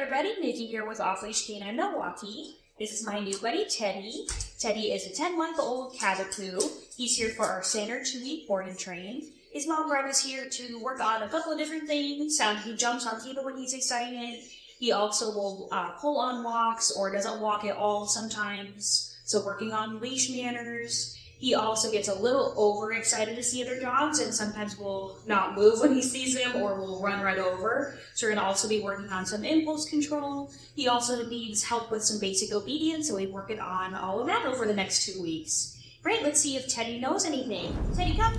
everybody, Niki here with Off Leash Canine Milwaukee. This is my new buddy Teddy. Teddy is a 10 month old Cavapoo. He's here for our standard two week board and train. His mom Brad is here to work on a couple of different things. Um, he jumps on people when he's excited. He also will uh, pull on walks or doesn't walk at all sometimes. So working on leash manners. He also gets a little overexcited to see other dogs and sometimes will not move when he sees them or will run right over. So we're going to also be working on some impulse control. He also needs help with some basic obedience, so we're working on all of that over the next two weeks. Great, let's see if Teddy knows anything. Teddy, come.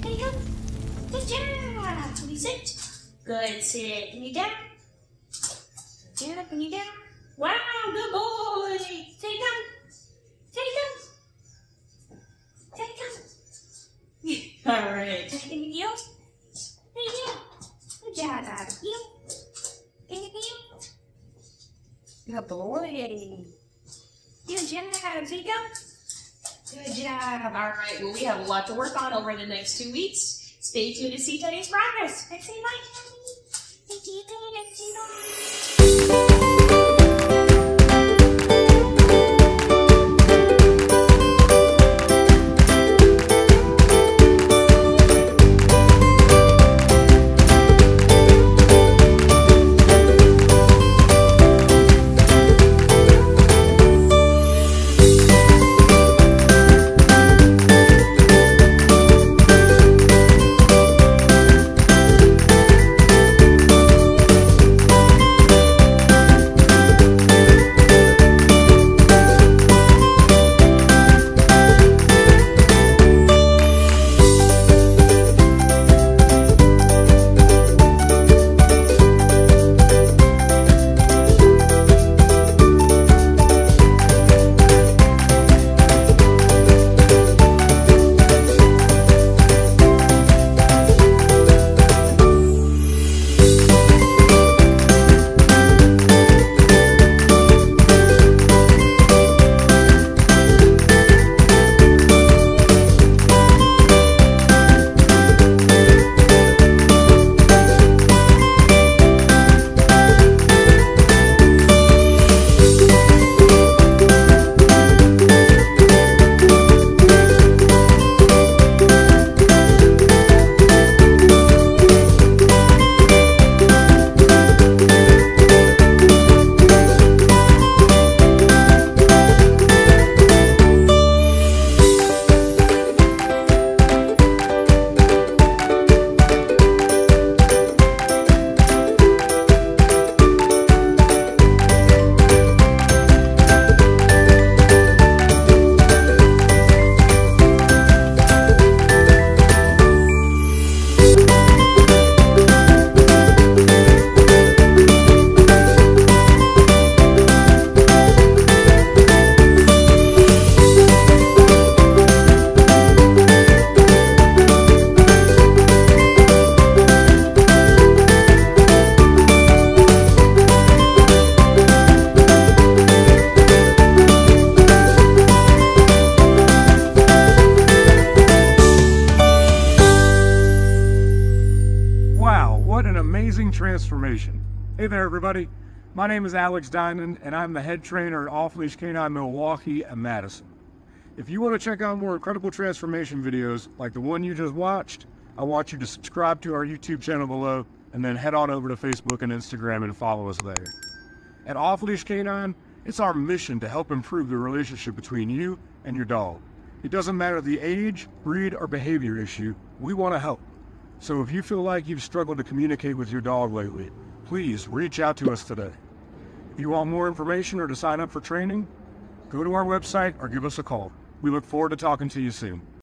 Teddy, come. Can you sit? Good, sit. Can you down? Stand can you down? Wow, good boy. Teddy, come. All right. You heel? Can you heel? Good job, Dad. You heel? Good boy. Good job. Teddy. Good job. All right. Well, we have a lot to work on over the next two weeks. Stay tuned to see Teddy's progress. Next thing, bye. What an amazing transformation. Hey there, everybody. My name is Alex Diamond, and I'm the head trainer at Off Leash Canine Milwaukee and Madison. If you want to check out more incredible transformation videos like the one you just watched, I want you to subscribe to our YouTube channel below and then head on over to Facebook and Instagram and follow us there. At Off Leash Canine, it's our mission to help improve the relationship between you and your dog. It doesn't matter the age, breed, or behavior issue, we want to help. So if you feel like you've struggled to communicate with your dog lately, please reach out to us today. If you want more information or to sign up for training, go to our website or give us a call. We look forward to talking to you soon.